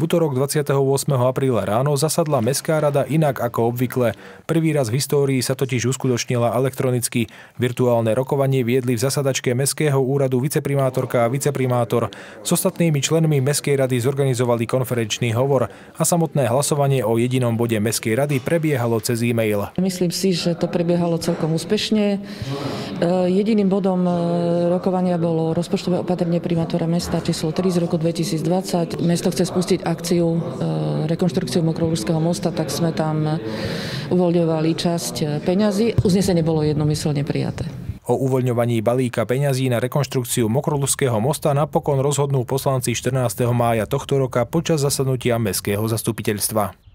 V útorok 28. apríla ráno zasadla Mestská rada inak ako obvykle. Prvý raz v histórii sa totiž uskutočnila elektronicky. Virtuálne rokovanie viedli v zasadačke Mestského úradu viceprimátorka a viceprimátor. S ostatnými členmi Mestskej rady zorganizovali konferenčný hovor a samotné hlasovanie o jedinom bode Mestskej rady prebiehalo cez e-mail. Myslím si, že to prebiehalo celkom úspešne. E, jediným bodom e, rokovania bolo rozpočtové opatrenie primátora mesta číslo 3 z roku 2020. Mesto chce spustiť akciu e, rekonštrukciu Mokrolužského mosta, tak sme tam uvoľňovali časť peňazí. Uznesenie bolo jednomyselne prijaté. O uvoľňovaní balíka peňazí na rekonštrukciu Mokrolužského mosta napokon rozhodnú poslanci 14. mája tohto roka počas zasadnutia Mestského zastupiteľstva.